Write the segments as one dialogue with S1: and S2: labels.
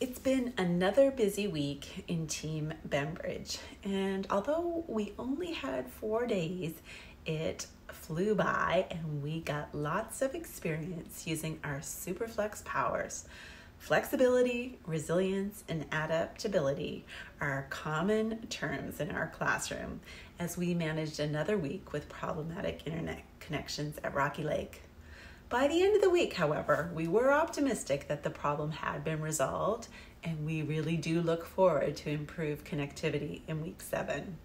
S1: It's been another busy week in Team Bembridge, and although we only had four days, it flew by and we got lots of experience using our Superflex powers. Flexibility, resilience, and adaptability are common terms in our classroom as we managed another week with problematic internet connections at Rocky Lake. By the end of the week, however, we were optimistic that the problem had been resolved, and we really do look forward to improved connectivity in week seven.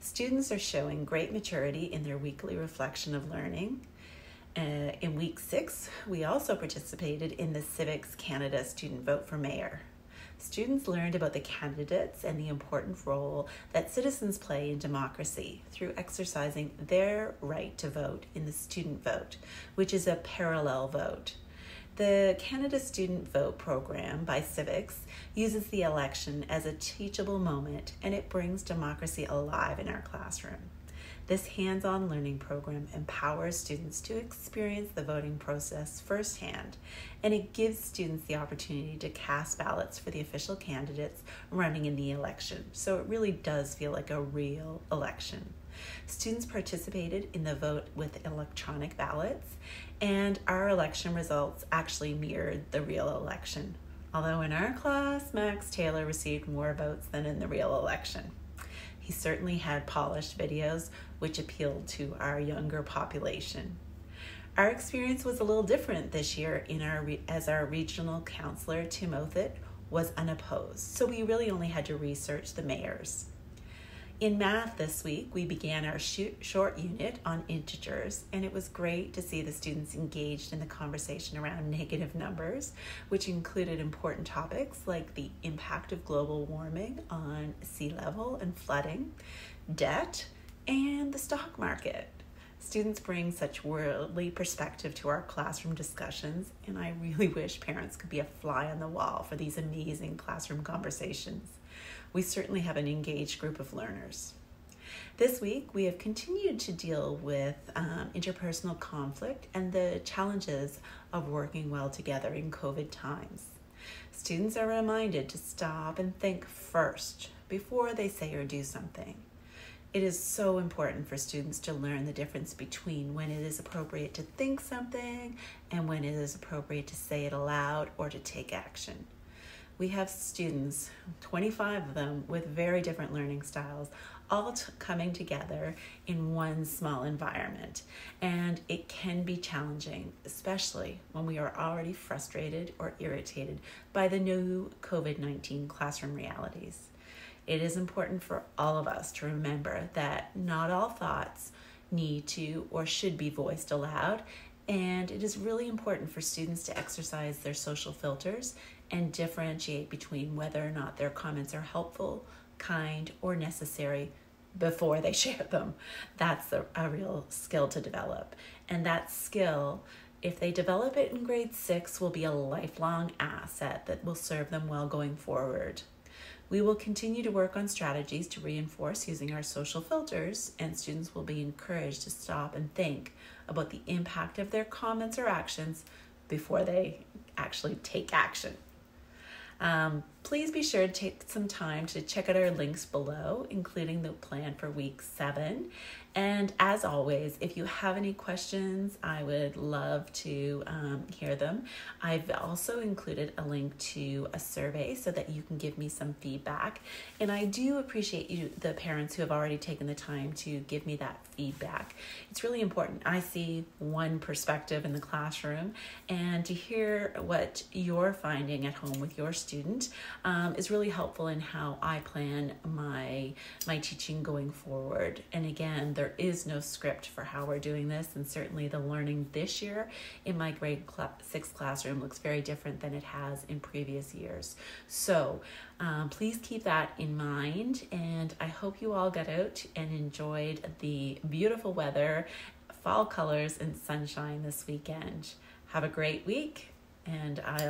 S1: Students are showing great maturity in their weekly reflection of learning. Uh, in week six, we also participated in the CIVIX Canada Student Vote for Mayor students learned about the candidates and the important role that citizens play in democracy through exercising their right to vote in the student vote, which is a parallel vote. The Canada Student Vote program by CIVIX uses the election as a teachable moment and it brings democracy alive in our classroom. This hands on learning program empowers students to experience the voting process firsthand, and it gives students the opportunity to cast ballots for the official candidates running in the election. So it really does feel like a real election. Students participated in the vote with electronic ballots, and our election results actually mirrored the real election. Although in our class, Max Taylor received more votes than in the real election. He certainly had polished videos which appealed to our younger population. Our experience was a little different this year in our as our regional counselor Tim Outhit was unopposed, so we really only had to research the mayors. In math this week, we began our short unit on integers, and it was great to see the students engaged in the conversation around negative numbers, which included important topics like the impact of global warming on sea level and flooding, debt, and the stock market. Students bring such worldly perspective to our classroom discussions, and I really wish parents could be a fly on the wall for these amazing classroom conversations we certainly have an engaged group of learners. This week, we have continued to deal with um, interpersonal conflict and the challenges of working well together in COVID times. Students are reminded to stop and think first before they say or do something. It is so important for students to learn the difference between when it is appropriate to think something and when it is appropriate to say it aloud or to take action we have students, 25 of them, with very different learning styles, all coming together in one small environment. And it can be challenging, especially when we are already frustrated or irritated by the new COVID 19 classroom realities. It is important for all of us to remember that not all thoughts need to or should be voiced aloud, and it is really important for students to exercise their social filters and differentiate between whether or not their comments are helpful, kind, or necessary before they share them. That's a, a real skill to develop. And that skill, if they develop it in grade six, will be a lifelong asset that will serve them well going forward. We will continue to work on strategies to reinforce using our social filters, and students will be encouraged to stop and think about the impact of their comments or actions before they actually take action. Um, please be sure to take some time to check out our links below, including the plan for week seven. And as always, if you have any questions, I would love to um, hear them. I've also included a link to a survey so that you can give me some feedback. And I do appreciate you, the parents who have already taken the time to give me that feedback. It's really important. I see one perspective in the classroom, and to hear what you're finding at home with your student um, is really helpful in how I plan my my teaching going forward. And again, there is no script for how we're doing this, and certainly the learning this year in my grade cl- six classroom looks very different than it has in previous years. So um, please keep that in mind, and I hope you all got out and enjoyed the beautiful weather, fall colors, and sunshine this weekend. Have a great week, and I'll